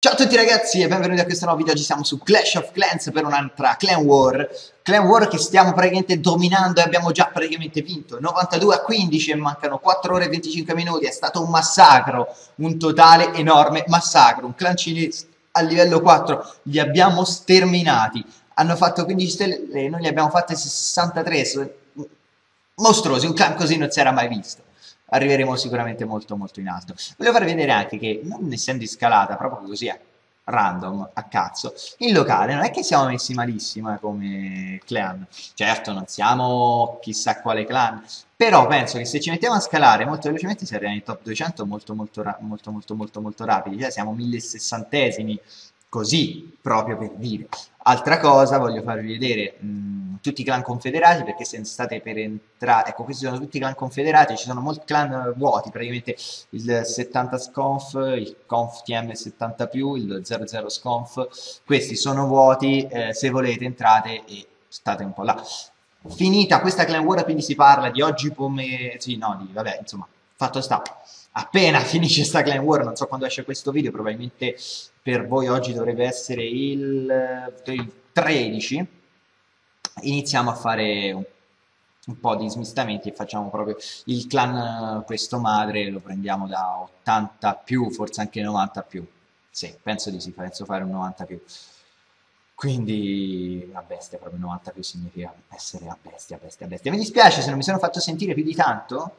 Ciao a tutti ragazzi e benvenuti a questo nuovo video, oggi siamo su Clash of Clans per un'altra Clan War. Clan War che stiamo praticamente dominando e abbiamo già praticamente vinto. 92 a 15 e mancano 4 ore e 25 minuti, è stato un massacro, un totale enorme massacro. Un clan cinese a livello 4 li abbiamo sterminati, hanno fatto 15 stelle e noi li abbiamo fatte 63 Mostruosi, un clan così non si era mai visto arriveremo sicuramente molto molto in alto. Voglio farvi vedere anche che, non essendo in scalata, proprio così è random, a cazzo, il locale non è che siamo messi malissimo eh, come clan, certo non siamo chissà quale clan, però penso che se ci mettiamo a scalare molto velocemente si arriva nei top 200 molto molto molto molto molto molto rapidi, cioè siamo 1060esimi, così proprio per dire. Altra cosa, voglio farvi vedere mh, tutti i clan confederati, perché se state per entrare, ecco questi sono tutti i clan confederati, ci sono molti clan vuoti, praticamente il 70 sconf, il conf TM70+, il 00 sconf, questi sono vuoti, eh, se volete entrate e state un po' là. Finita questa clan war, quindi si parla di oggi pomeriggio, sì, no, di, vabbè, insomma, fatto sta appena finisce sta Clan War, non so quando esce questo video, probabilmente per voi oggi dovrebbe essere il, il 13, iniziamo a fare un, un, po' di smistamenti e facciamo proprio il clan questo madre, lo prendiamo da 80 più, forse anche 90 più, sì, penso di sì, penso fare un 90 più. Quindi a bestia, proprio 90 più significa essere a bestia, bestia, bestia. Mi dispiace se non mi sono fatto sentire più di tanto,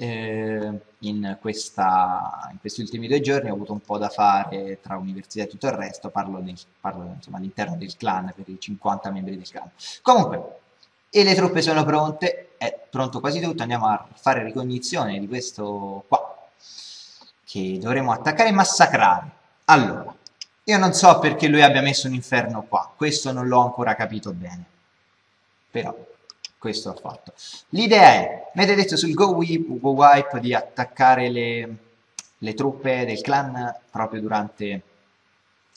eh, in, questa, in, questi ultimi due giorni ho avuto un po' da fare tra università e tutto il resto, parlo, parlo all'interno del clan, per i 50 membri del clan. Comunque, e le truppe sono pronte, è pronto quasi tutto, andiamo a fare ricognizione di questo qua, che dovremo attaccare e massacrare. Allora, io non so perché lui abbia messo un inferno qua, questo non l'ho ancora capito bene, però questo ho fatto. L'idea è, avete detto sul Go, Wipe di attaccare le, le truppe del clan proprio durante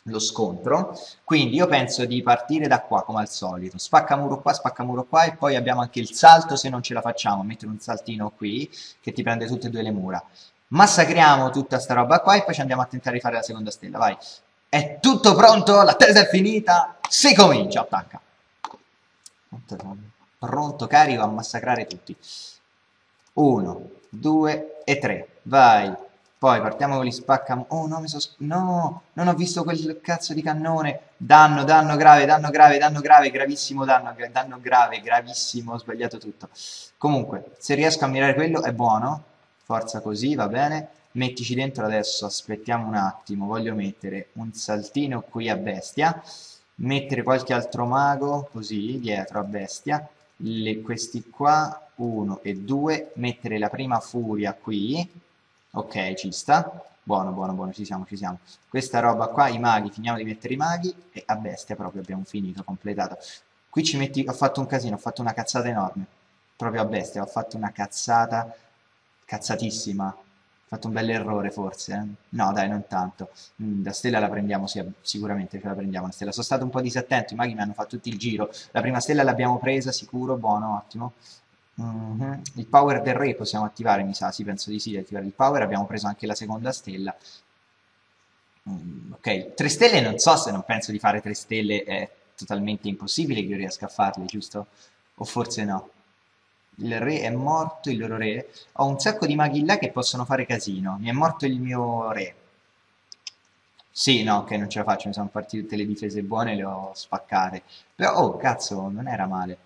lo scontro quindi io penso di partire da qua come al solito. Spacca muro qua, spacca muro qua e poi abbiamo anche il salto se non ce la facciamo mettere un saltino qui che ti prende tutte e due le mura. Massacriamo tutta sta roba qua e poi ci andiamo a tentare di fare la seconda stella vai. È tutto pronto, l'attesa è finita si comincia, attacca pronto carico a massacrare tutti. 1, 2 e 3. Vai. Poi partiamo con gli spacca... Oh no, mi so... No, non ho visto quel cazzo di cannone. Danno, danno grave, danno grave, danno grave, gravissimo danno, danno grave, gravissimo, ho sbagliato tutto. Comunque, se riesco a mirare quello è buono. Forza così, va bene. Mettici dentro adesso, aspettiamo un attimo. Voglio mettere un saltino qui a bestia. Mettere qualche altro mago, così, dietro a bestia le, questi qua 1 e 2 mettere la prima furia qui. Ok ci sta. Buono buono buono ci siamo ci siamo. Questa roba qua i maghi finiamo di mettere i maghi e a bestia proprio abbiamo finito completato. Qui ci metti ho fatto un casino ho fatto una cazzata enorme. Proprio a bestia ho fatto una cazzata cazzatissima fatto un bel errore forse, eh? No, dai, non tanto. Mm, la stella la prendiamo, sì, sicuramente ce la prendiamo la stella. Sono stato un po' disattento, i maghi mi hanno fatto tutto il giro. La prima stella l'abbiamo presa, sicuro, buono, ottimo. Mm -hmm. Il power del re possiamo attivare, mi sa, sì, penso di sì, attivare il power. Abbiamo preso anche la seconda stella. Mm, ok, tre stelle non so se non penso di fare tre stelle, è totalmente impossibile che io riesca a farle, giusto? O forse no il re è morto, il loro re. Ho un sacco di maghi là che possono fare casino. Mi è morto il mio re. Sì, no, che non ce la faccio, mi sono partite tutte le difese buone e le ho spaccate. Però, oh, cazzo, non era male.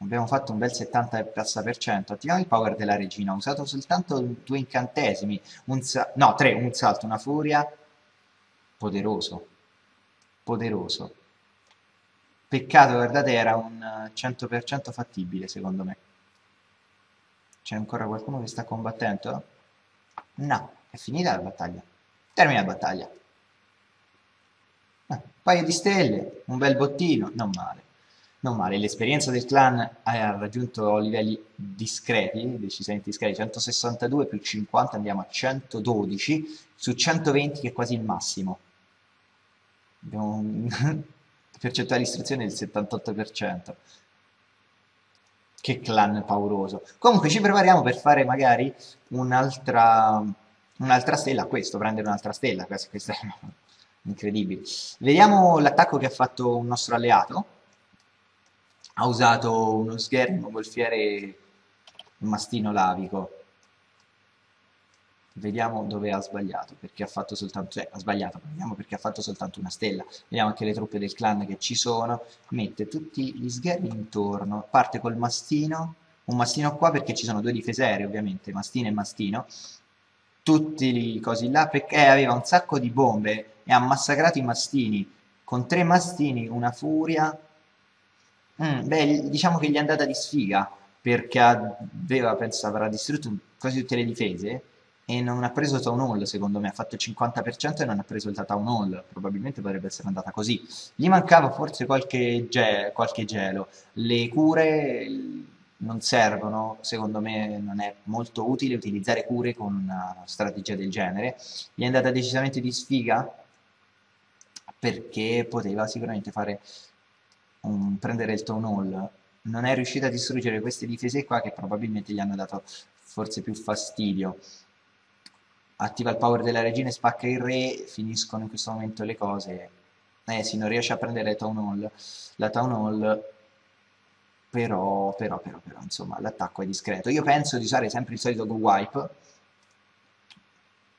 Abbiamo fatto un bel 70%. Attiviamo il power della regina. Ho usato soltanto due incantesimi. Un no, tre, un salto, una furia. Poderoso. Poderoso. Peccato, guardate, era un 100% fattibile, secondo me. C'è ancora qualcuno che sta combattendo? No, è finita la battaglia. Termina la battaglia. Eh, un paio di stelle, un bel bottino, non male. Non male, l'esperienza del clan ha raggiunto livelli discreti, decisamente discreti, 162 più 50 andiamo a 112, su 120 che è quasi il massimo. Abbiamo percentuale di istruzione del 78%. Che clan pauroso. Comunque ci prepariamo per fare magari un'altra un'altra stella questo, prendere un'altra stella, questo, questo è incredibile. Vediamo l'attacco che ha fatto un nostro alleato. Ha usato uno schermo, un golfiere, un mastino lavico. Vediamo dove ha sbagliato, perché ha fatto soltanto, cioè ha sbagliato, vediamo perché ha fatto soltanto una stella. Vediamo anche le truppe del clan che ci sono, mette tutti gli sgherri intorno, parte col mastino, un mastino qua perché ci sono due difese aeree ovviamente, mastino e mastino, tutti i cosi là perché aveva un sacco di bombe e ha massacrato i mastini. Con tre mastini, una furia. Mm, beh, diciamo che gli è andata di sfiga perché aveva, penso, avrà distrutto quasi tutte le difese e non ha preso Town Hall, secondo me, ha fatto il 50% e non ha preso il Town Hall, probabilmente potrebbe essere andata così. Gli mancava forse qualche, ge qualche gelo, le cure non servono, secondo me non è molto utile utilizzare cure con una strategia del genere. Gli è andata decisamente di sfiga perché poteva sicuramente fare un, prendere il Town Hall. Non è riuscita a distruggere queste difese qua che probabilmente gli hanno dato forse più fastidio. Attiva il power della regina e spacca il re, finiscono in questo momento le cose. Eh sì, non riesce a prendere Town Hall. La Town Hall però, però, però, però, insomma, l'attacco è discreto. Io penso di usare sempre il solito go wipe.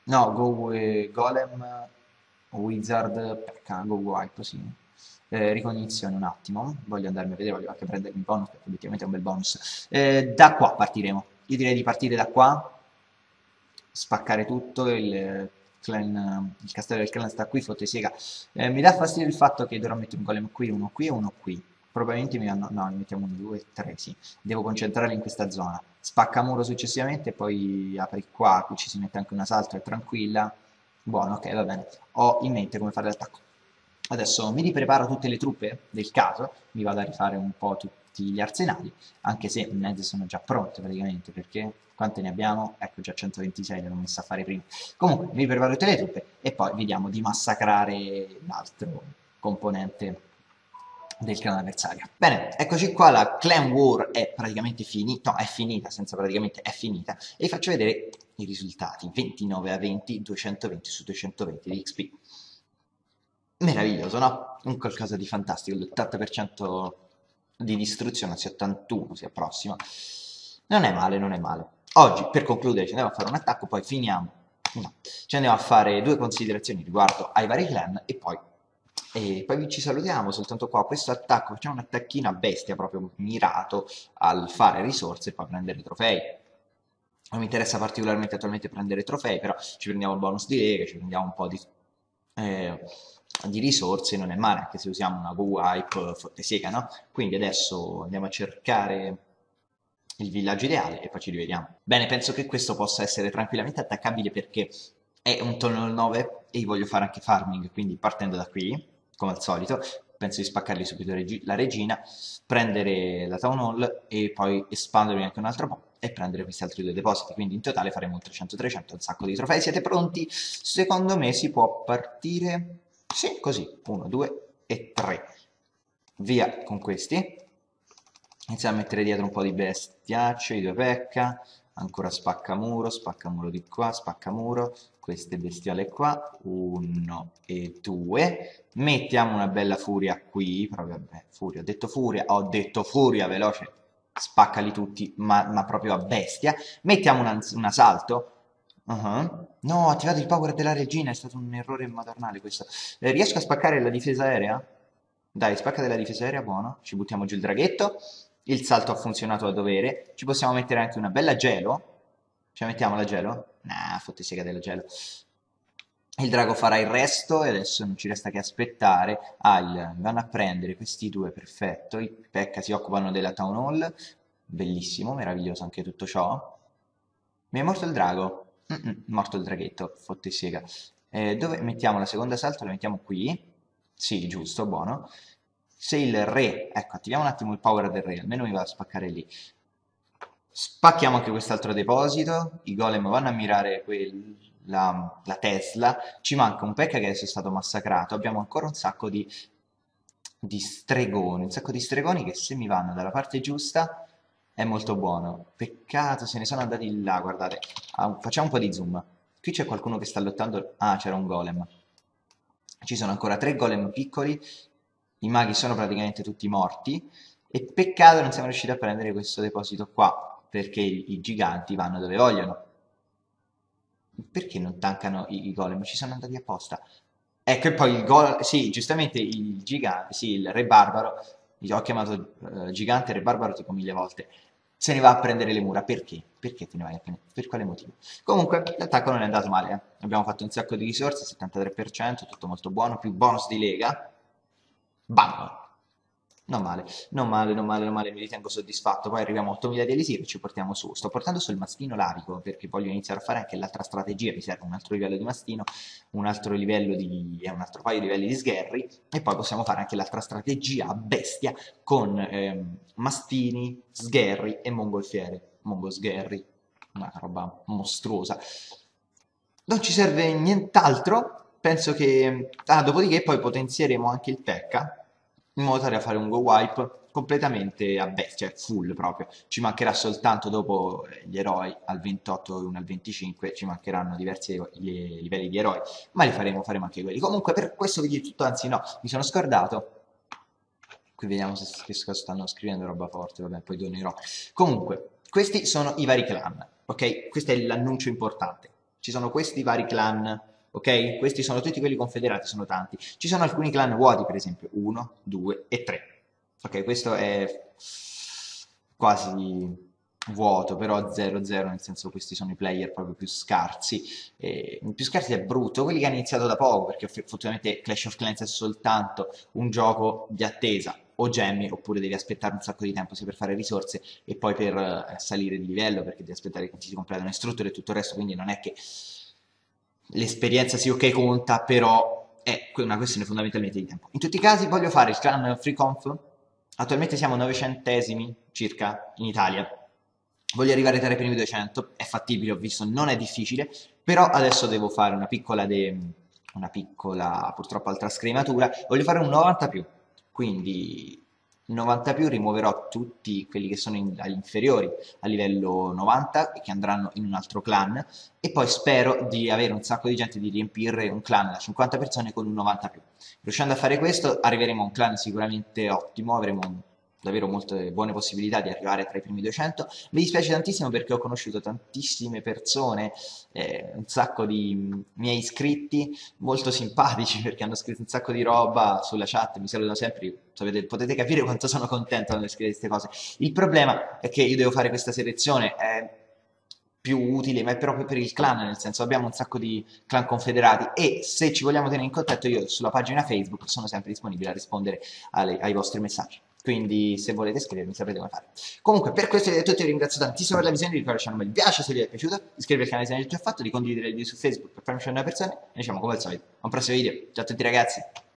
No, go eh, golem, wizard, pecca, go wipe, sì. Eh, ricognizione un attimo, voglio andarmi a vedere, voglio anche prendermi il bonus, perché obiettivamente è un bel bonus. Eh, da qua partiremo. Io direi di partire da qua, spaccare tutto, il clan, il castello del clan sta qui, fotte siega. Eh, mi dà fastidio il fatto che dovrò mettere un golem qui, uno qui e uno qui probabilmente mi hanno... no, ne mettiamo uno, due, tre, sì. Devo concentrarli in questa zona. Spacca muro successivamente, poi apri qua, qui ci si mette anche un asalto, è tranquilla. Buono, ok, va bene. Ho in mente come fare l'attacco. Adesso mi ripreparo tutte le truppe del caso, mi vado a rifare un po' tutti gli arsenali, anche se mezze sono già pronte praticamente, perché quante ne abbiamo? Ecco già 126, le ho messe a fare prima. Comunque, mi preparo tutte le truppe e poi vediamo di massacrare l'altro componente del clan avversario. Bene, eccoci qua, la clan war è praticamente finita, no, è finita, senza praticamente è finita, e vi faccio vedere i risultati, 29 a 20, 220 su 220 di XP. Meraviglioso, no? Un qualcosa di fantastico, l'80% di distruzione, anzi 81 si approssima. Non è male, non è male. Oggi, per concludere, ci andiamo a fare un attacco, poi finiamo. No, ci andiamo a fare due considerazioni riguardo ai vari clan e poi e poi ci salutiamo soltanto qua, questo attacco, facciamo un attacchino a bestia proprio mirato al fare risorse e poi prendere trofei. Non mi interessa particolarmente attualmente prendere trofei, però ci prendiamo il bonus di lega, ci prendiamo un po' di, eh, di risorse, non è male, anche se usiamo una go wipe forte sega, no? Quindi adesso andiamo a cercare il villaggio ideale e poi ci rivediamo. Bene, penso che questo possa essere tranquillamente attaccabile perché è un tunnel 9 e io voglio fare anche farming, quindi partendo da qui come al solito, penso di spaccargli subito la regina, prendere la town hall e poi espandermi anche un altro po' e prendere questi altri due depositi, quindi in totale faremo un 300-300, un sacco di trofei, siete pronti? Secondo me si può partire, sì, così, 1, 2 e 3, via con questi, iniziamo a mettere dietro un po' di bestiaccio, i due pecca, ancora spaccamuro, spaccamuro di qua, spaccamuro, queste bestiole qua, 1 e 2, mettiamo una bella furia qui, proprio, vabbè, furia, ho detto furia, ho detto furia, veloce, spaccali tutti, ma, ma proprio a bestia, mettiamo un, un assalto, no, ho attivato il power della regina, è stato un errore madornale questo, eh, riesco a spaccare la difesa aerea? Dai, spacca della difesa aerea, buono, ci buttiamo giù il draghetto, il salto ha funzionato a dovere, ci possiamo mettere anche una bella gelo, ce la mettiamo la gelo? Nah, fotte sega della gelo. Il drago farà il resto e adesso non ci resta che aspettare. Ah, il, vanno a prendere questi due, perfetto. I Pekka si occupano della Town Hall. Bellissimo, meraviglioso anche tutto ciò. Mi è morto il drago. Mm -mm, morto il draghetto, fotte sega. Eh, dove mettiamo la seconda salto? La mettiamo qui. Sì, giusto, buono. Se il re... Ecco, attiviamo un attimo il power del re, almeno mi va a spaccare lì. Spacchiamo anche quest'altro deposito. I golem vanno a mirare quel la, la Tesla, ci manca un Pekka che adesso è stato massacrato, abbiamo ancora un sacco di, di stregoni, un sacco di stregoni che se mi vanno dalla parte giusta è molto buono. Peccato, se ne sono andati là, guardate. Ah, facciamo un po' di zoom. Qui c'è qualcuno che sta lottando... Ah, c'era un golem. Ci sono ancora tre golem piccoli. I maghi sono praticamente tutti morti. E peccato non siamo riusciti a prendere questo deposito qua. Perché i, giganti vanno dove vogliono. Perché non tankano i, i golem? Ci sono andati apposta. Ecco, e poi il gol... Sì, giustamente il gigante... Sì, il re barbaro... Ho chiamato uh, gigante re barbaro tipo mille volte se ne va a prendere le mura. Perché? Perché te ne vai a prendere? Per quale motivo? Comunque, l'attacco non è andato male. Eh? Abbiamo fatto un sacco di risorse, 73%, tutto molto buono, più bonus di lega. Bam! Non male, non male, non male, non male, mi ritengo soddisfatto. Poi arriviamo a 8000 di elisir e ci portiamo su. Sto portando sul mastino larico perché voglio iniziare a fare anche l'altra strategia. Mi serve un altro livello di mastino, un altro livello di... un altro paio di livelli di sgherri. E poi possiamo fare anche l'altra strategia bestia con ehm, mastini, sgherri e mongolfiere. Mongosgherri, una roba mostruosa. Non ci serve nient'altro. Penso che... Ah, dopodiché poi potenzieremo anche il Pekka in modo tale da fare un go wipe completamente a bestia, cioè full proprio. Ci mancherà soltanto dopo gli eroi al 28 e uno al 25, ci mancheranno diversi livelli di eroi, ma li faremo, faremo anche quelli. Comunque per questo video è tutto, anzi no, mi sono scordato. Qui vediamo se che stanno scrivendo roba forte, vabbè, poi donerò. Comunque, questi sono i vari clan, ok? Questo è l'annuncio importante. Ci sono questi vari clan ok? Questi sono tutti quelli confederati, sono tanti. Ci sono alcuni clan vuoti, per esempio, 1, 2 e 3. Ok, questo è quasi vuoto, però 0-0, nel senso questi sono i player proprio più scarsi. E, più scarsi è brutto, quelli che hanno iniziato da poco, perché effettivamente Clash of Clans è soltanto un gioco di attesa, o gemmi, oppure devi aspettare un sacco di tempo sia per fare risorse e poi per uh, salire di livello, perché devi aspettare che ti si completano istruttore e tutto il resto, quindi non è che l'esperienza sì ok conta, però è una questione fondamentalmente di tempo. In tutti i casi voglio fare il clan FreeConf, attualmente siamo 900 circa in Italia, voglio arrivare tra i primi 200, è fattibile, ho visto, non è difficile, però adesso devo fare una piccola, de... una piccola purtroppo altra scrematura, voglio fare un 90 più, quindi 90 più rimuoverò tutti quelli che sono in, inferiori a livello 90 e che andranno in un altro clan e poi spero di avere un sacco di gente di riempire un clan da 50 persone con un 90 più. Riuscendo a fare questo arriveremo a un clan sicuramente ottimo, avremo un davvero molte buone possibilità di arrivare tra i primi 200. Mi dispiace tantissimo perché ho conosciuto tantissime persone, eh, un sacco di miei iscritti, molto simpatici perché hanno scritto un sacco di roba sulla chat, mi salutano sempre, sapete, potete capire quanto sono contento quando scrivete queste cose. Il problema è che io devo fare questa selezione, è più utile, ma è proprio per il clan, nel senso abbiamo un sacco di clan confederati e se ci vogliamo tenere in contatto io sulla pagina Facebook sono sempre disponibile a rispondere alle, ai vostri messaggi quindi se volete scrivermi saprete come fare. Comunque per questo è tutto, vi ringrazio tantissimo per la visione, vi ricordo lasciare un bel piace se vi è piaciuto, iscrivervi al canale se non l'avete già fatto, di condividere il video su Facebook per farmi una persone e ci come al solito a un prossimo video. Ciao a tutti ragazzi!